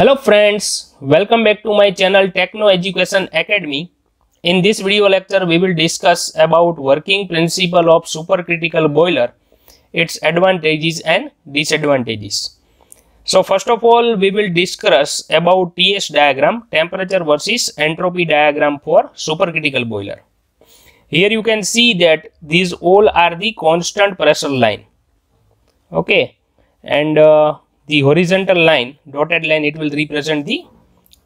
Hello friends, welcome back to my channel Techno Education Academy. In this video lecture, we will discuss about working principle of supercritical boiler, its advantages and disadvantages. So first of all, we will discuss about TS diagram, temperature versus entropy diagram for supercritical boiler. Here you can see that these all are the constant pressure line. Okay, and uh, the horizontal line, dotted line, it will represent the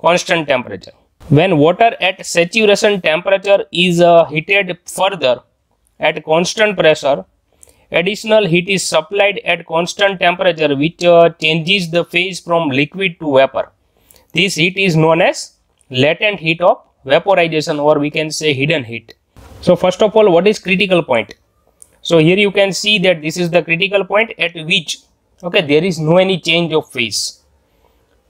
constant temperature. When water at saturation temperature is uh, heated further at constant pressure, additional heat is supplied at constant temperature which uh, changes the phase from liquid to vapor. This heat is known as latent heat of vaporization or we can say hidden heat. So first of all, what is critical point? So here you can see that this is the critical point at which okay there is no any change of phase.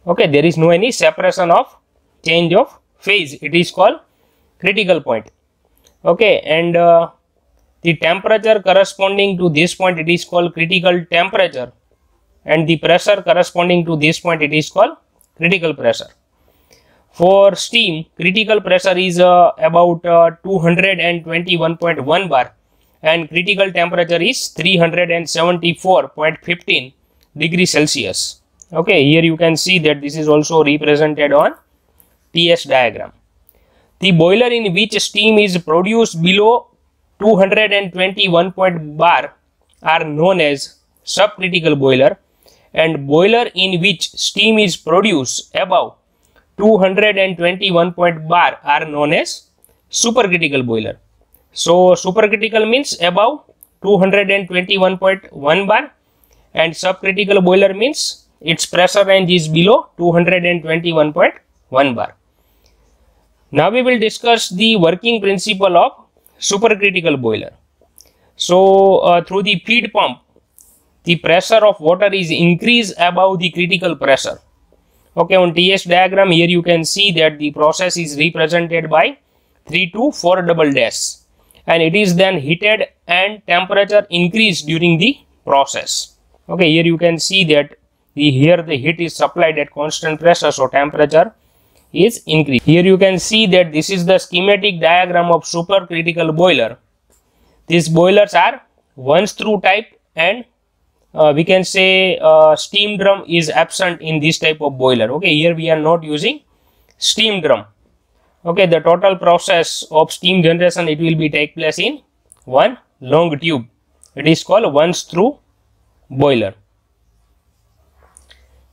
Okay there is no any separation of change of phase. It is called critical point. Okay and uh, the temperature corresponding to this point it is called critical temperature. And the pressure corresponding to this point it is called critical pressure. For steam critical pressure is uh, about uh, 221.1 bar and critical temperature is 374.15 degree celsius. Okay here you can see that this is also represented on ts diagram. The boiler in which steam is produced below 221 point bar are known as subcritical boiler and boiler in which steam is produced above 221 point bar are known as supercritical boiler so supercritical means above 221.1 bar and subcritical boiler means its pressure range is below 221.1 bar. Now we will discuss the working principle of supercritical boiler. So uh, through the feed pump, the pressure of water is increased above the critical pressure. Okay, on TS diagram here you can see that the process is represented by 3 to 4 double dash and it is then heated and temperature increased during the process. Okay here you can see that the here the heat is supplied at constant pressure so temperature is increased. Here you can see that this is the schematic diagram of supercritical boiler. These boilers are once through type and uh, we can say uh, steam drum is absent in this type of boiler. Okay here we are not using steam drum okay the total process of steam generation it will be take place in one long tube. It is called once through boiler.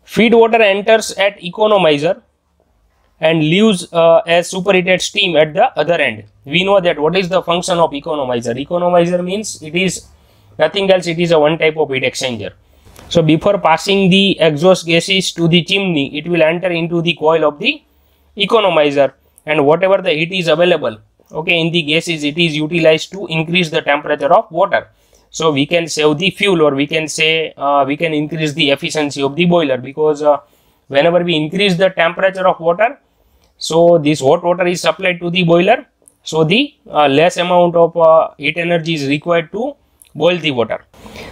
Feed water enters at economizer and leaves uh, as superheated steam at the other end. We know that what is the function of economizer. Economizer means it is nothing else it is a one type of heat exchanger. So before passing the exhaust gases to the chimney it will enter into the coil of the economizer and whatever the heat is available okay in the gases it is utilized to increase the temperature of water. So we can save the fuel or we can say uh, we can increase the efficiency of the boiler because uh, whenever we increase the temperature of water so this hot water is supplied to the boiler. So the uh, less amount of uh, heat energy is required to boil the water.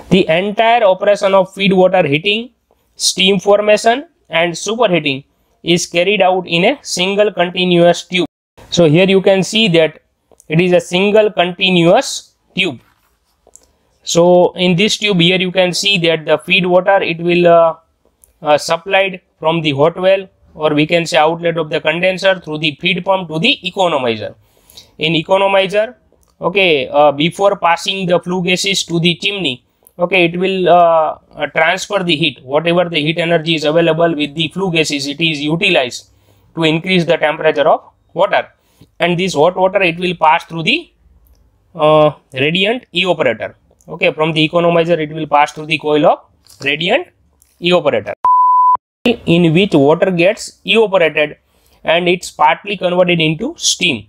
The entire operation of feed water heating steam formation and superheating is carried out in a single continuous tube. So here you can see that it is a single continuous tube. So in this tube here you can see that the feed water it will uh, uh, supplied from the hot well or we can say outlet of the condenser through the feed pump to the economizer. In economizer okay uh, before passing the flue gases to the chimney okay it will uh, transfer the heat. Whatever the heat energy is available with the flue gases it is utilized to increase the temperature of water. And this hot water it will pass through the uh, radiant evaporator. Okay from the economizer it will pass through the coil of radiant evaporator in which water gets evaporated and it's partly converted into steam.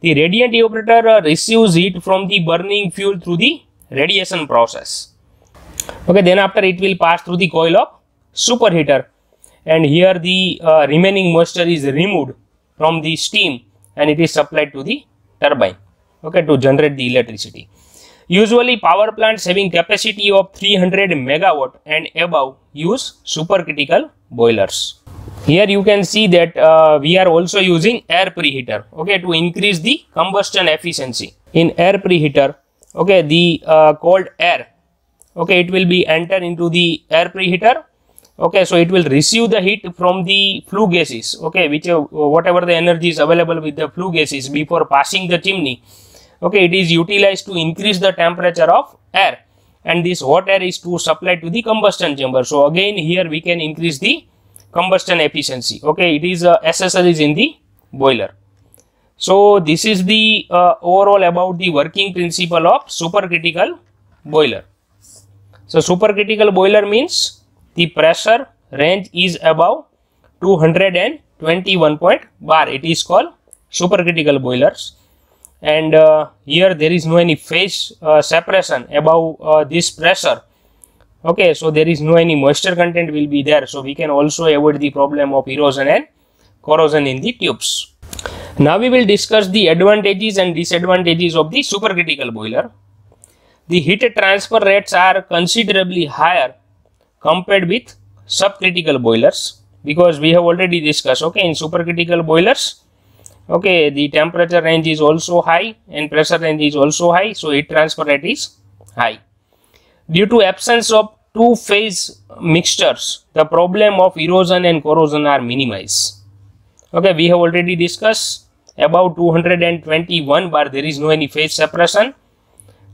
The radiant evaporator uh, receives heat from the burning fuel through the radiation process okay then after it will pass through the coil of superheater. And here the uh, remaining moisture is removed from the steam and it is supplied to the turbine. Okay to generate the electricity. Usually power plants having capacity of 300 megawatt and above use supercritical boilers. Here you can see that uh, we are also using air preheater okay to increase the combustion efficiency. In air preheater okay the uh, cold air okay it will be enter into the air preheater. Okay so it will receive the heat from the flue gases. Okay which uh, whatever the energy is available with the flue gases before passing the chimney. Okay it is utilized to increase the temperature of air. And this hot air is to supply to the combustion chamber. So again here we can increase the combustion efficiency. Okay it is uh, accessories in the boiler. So this is the uh, overall about the working principle of supercritical boiler so supercritical boiler means the pressure range is above 221 point bar. It is called supercritical boilers. And uh, here there is no any phase uh, separation above uh, this pressure. Okay so there is no any moisture content will be there. So we can also avoid the problem of erosion and corrosion in the tubes. Now we will discuss the advantages and disadvantages of the supercritical boiler the heat transfer rates are considerably higher compared with subcritical boilers because we have already discussed okay in supercritical boilers okay the temperature range is also high and pressure range is also high so heat transfer rate is high. Due to absence of two phase mixtures the problem of erosion and corrosion are minimized. Okay we have already discussed about 221 bar there is no any phase separation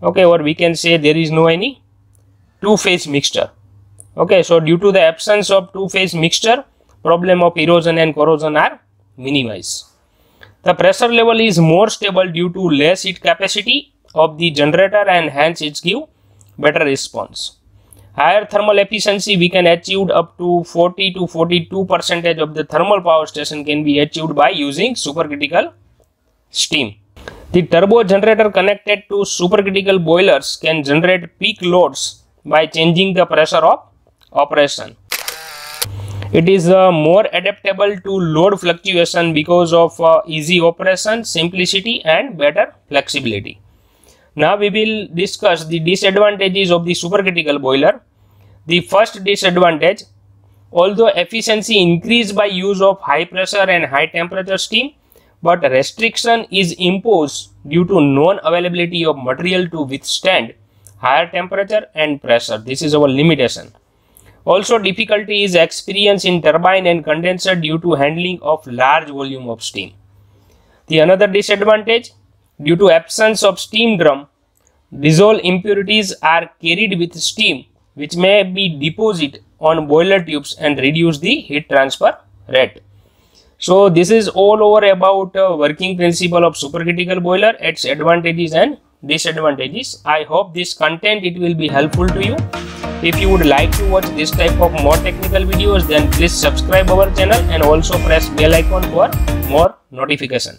okay or we can say there is no any two phase mixture. Okay so due to the absence of two phase mixture problem of erosion and corrosion are minimized. The pressure level is more stable due to less heat capacity of the generator and hence it give better response. Higher thermal efficiency we can achieve up to 40 to 42 percentage of the thermal power station can be achieved by using supercritical steam the turbo generator connected to supercritical boilers can generate peak loads by changing the pressure of operation. It is uh, more adaptable to load fluctuation because of uh, easy operation, simplicity and better flexibility. Now we will discuss the disadvantages of the supercritical boiler. The first disadvantage, although efficiency increased by use of high pressure and high temperature steam, but restriction is imposed due to non-availability of material to withstand higher temperature and pressure. This is our limitation. Also difficulty is experienced in turbine and condenser due to handling of large volume of steam. The another disadvantage due to absence of steam drum dissolved impurities are carried with steam which may be deposited on boiler tubes and reduce the heat transfer rate. So this is all over about uh, working principle of supercritical boiler, its advantages and disadvantages. I hope this content it will be helpful to you. If you would like to watch this type of more technical videos then please subscribe our channel and also press bell icon for more notification.